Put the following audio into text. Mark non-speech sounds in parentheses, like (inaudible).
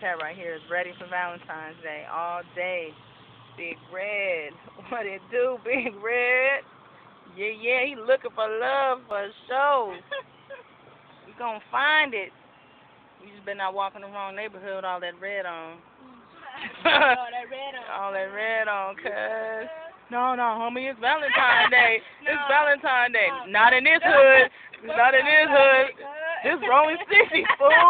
cat right here is ready for Valentine's Day all day. Big Red. (laughs) What it do, Big Red? Yeah, yeah, he looking for love for sure. (laughs) you gonna find it. You just been not walking the wrong neighborhood all that red on. all that red on. all that red on, cuz. No, no, homie, it's Valentine's (laughs) Day. No. It's Valentine's Day. No. Not in this hood. Not in this hood. This rolling 60, fool.